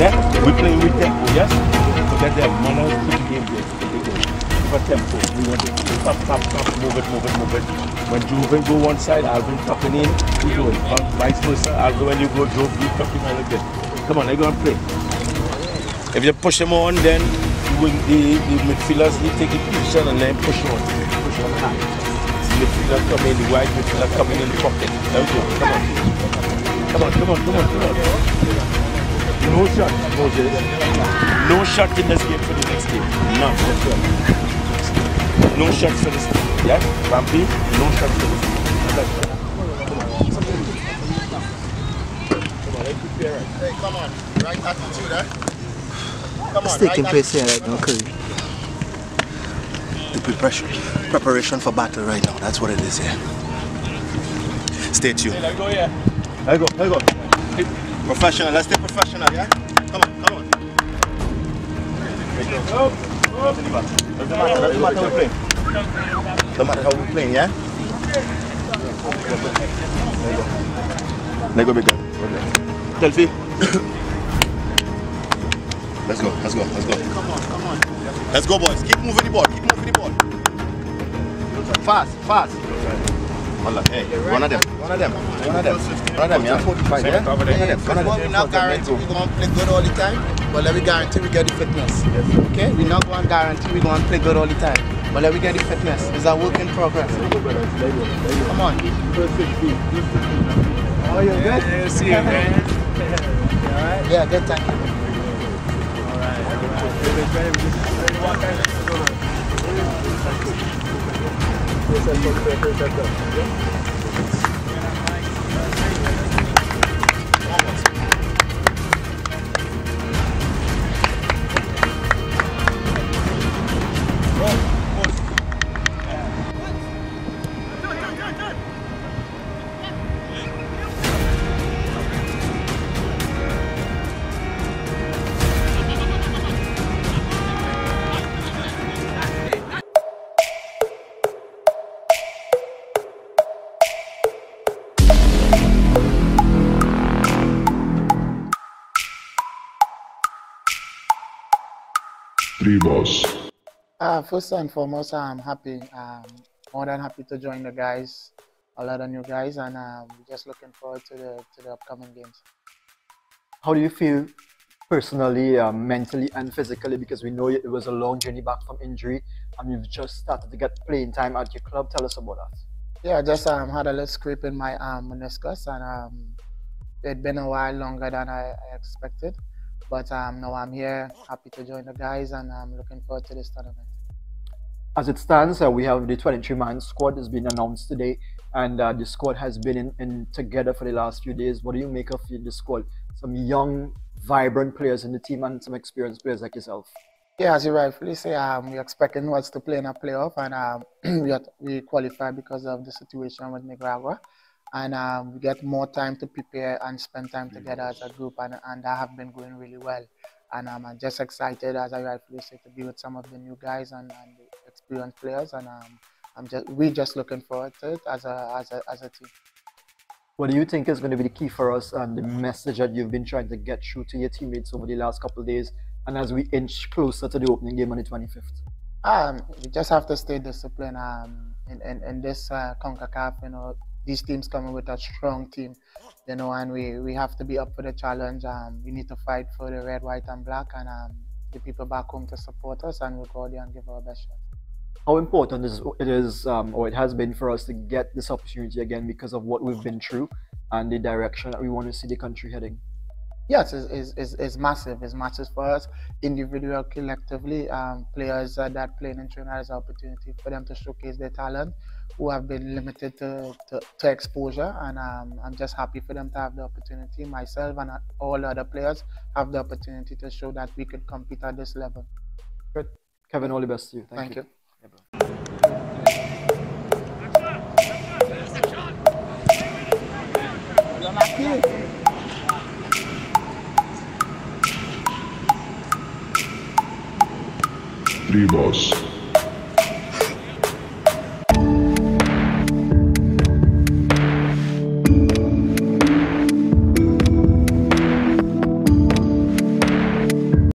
Yeah? We're playing with tempo, yes? So that the manners to the game there. For tempo. We want to pop, pop, pop, move it, move it, move it. When Joevin go one side, Alvin popping in, we go. Vice versa, Alvin when you go, Joe, you popping in again. Come on, let's go and play. If you push them on, then when the, the midfielders, he take the position and then push on. Push on. The midfielder come in, the wide midfielder coming in the pocket. There we go. Come on. Come on, come on, come on, come on. No shot, Moses. No shot in this game for the next game. None. No shots for this game. Yeah? Rampy, no shots for this game. Come on, prepare. Hey, come on. Right attitude, eh? Come It's on, taking right place here right now, Curry. The preparation, preparation for battle right now. That's what it is here. Stay tuned. Let's go here. Let go, go. Professional, let's stay professional, yeah? Come on, come on. Doesn't matter, doesn't matter how we playing. Doesn't matter how we playing, yeah? Let go, big guy. Selfie. let's go, let's go, let's go. Come on, come on. Let's go, boys. Keep moving the ball, keep moving the ball. Fast, fast. Hold on, hey, one of them, one of them, one of them, one of them, yeah, 45, yeah? One of them, one of them. We're not guarantee we're going to play good all the time, but let me guarantee we get the fitness. Okay? We're not going to guarantee we're going to play good all the time, but let me get the fitness. It's a work in progress. Come on. Oh, you're good? Yeah, see you, man. Yeah, good, thank you. Yes, I've got that. Boss. Uh, first and foremost, I'm happy, um, more than happy to join the guys, a lot of new guys, and um, just looking forward to the to the upcoming games. How do you feel personally, um, mentally, and physically? Because we know it was a long journey back from injury, and you've just started to get playing time at your club. Tell us about that. Yeah, I just um, had a little scrape in my um, meniscus, and um, it'd been a while longer than I, I expected. But um, now I'm here, happy to join the guys, and I'm looking forward to this tournament. As it stands, uh, we have the 23-man squad that's been announced today, and uh, the squad has been in, in together for the last few days. What do you make of the squad? Some young, vibrant players in the team, and some experienced players like yourself. Yeah, as you rightfully say, um, we're expecting West to play in a playoff, and um, we, are, we qualify because of the situation with Nicaragua. And um, we get more time to prepare and spend time together as a group, and, and that have been going really well. And um, I'm just excited, as I rightfully say, to be with some of the new guys and, and the experienced players. And um, I'm just we're just looking forward to it as a, as a, as a team. What do you think is going to be the key for us and the message that you've been trying to get through to your teammates over the last couple of days and as we inch closer to the opening game on the 25th? Um, we just have to stay disciplined. Um, in, in, in this uh, CONCACAF, you know, these teams coming with a strong team, you know, and we, we have to be up for the challenge. Um, we need to fight for the red, white, and black, and um, the people back home to support us, and we'll go there and give our best shot. How important is it is um, or it has been for us to get this opportunity again because of what we've been through and the direction that we want to see the country heading? Yes, it's, it's, it's, it's massive. It's massive for us, individual, collectively. Um, players uh, that play in Trinidad is an opportunity for them to showcase their talent, who have been limited to, to, to exposure. And um, I'm just happy for them to have the opportunity. Myself and all other players have the opportunity to show that we could compete at this level. Good. Kevin, all the best to you. Thank, Thank you. Three Tribos.